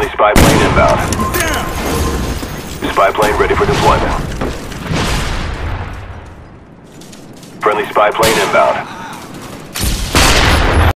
Friendly spy plane inbound. Spy plane ready for deployment. Friendly spy plane inbound.